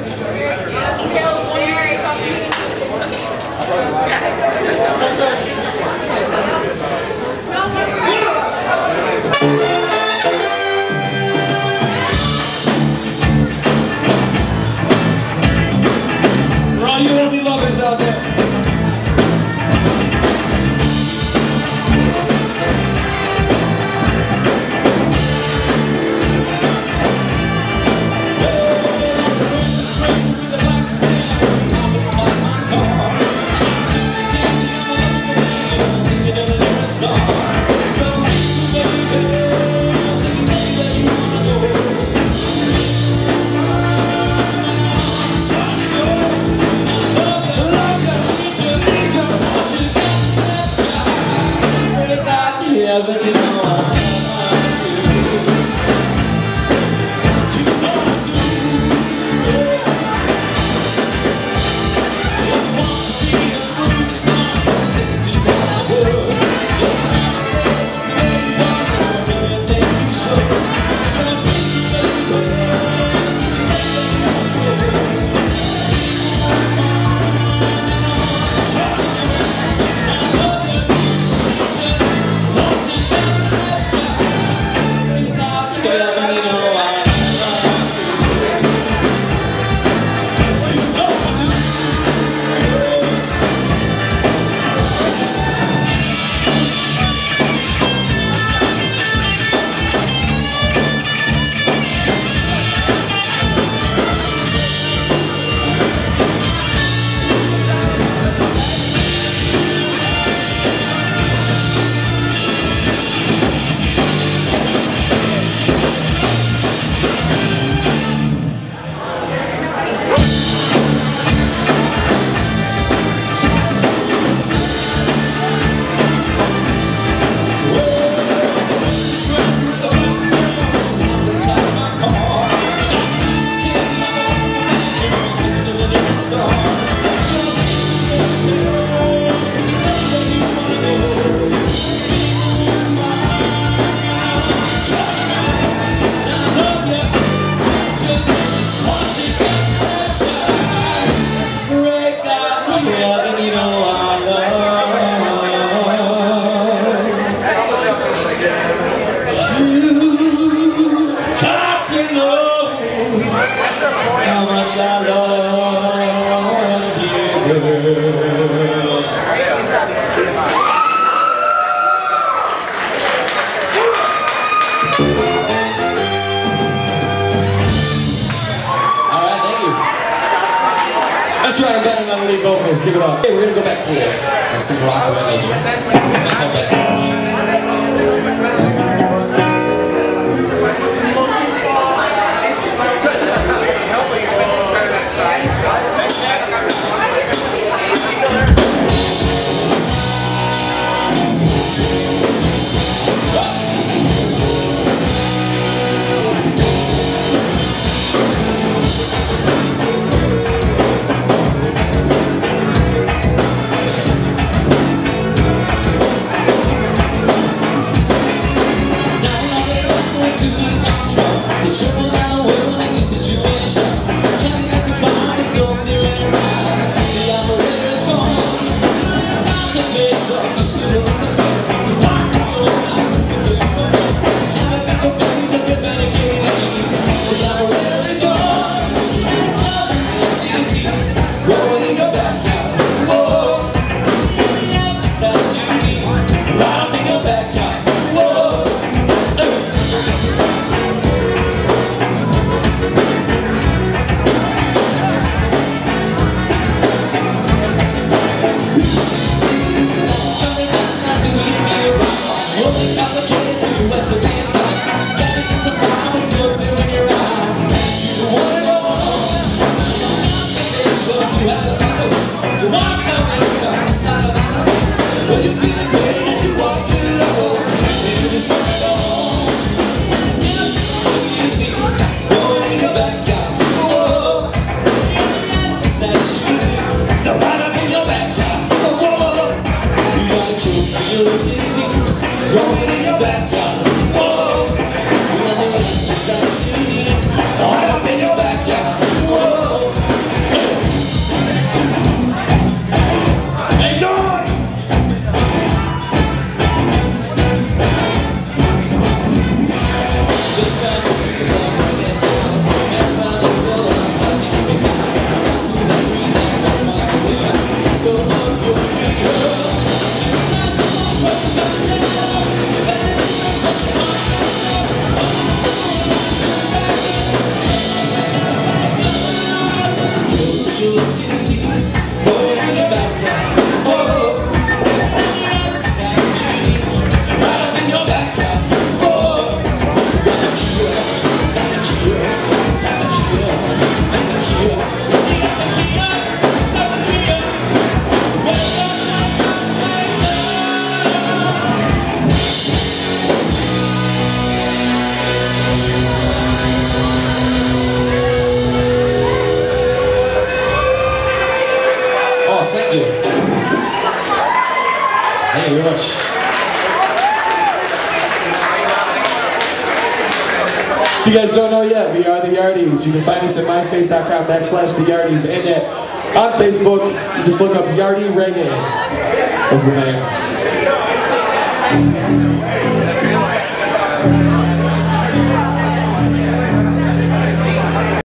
thank much I love you. That's right, I've got another lead vocals. Give it up. Hey, we're gonna go back to the, uh, the rock reggae. Because I come Thank you very much. If you guys don't know yet, we are the Yardies. You can find us at myspace.com backslash the Yardies and at, on Facebook, you just look up Yardie Reggae as the name.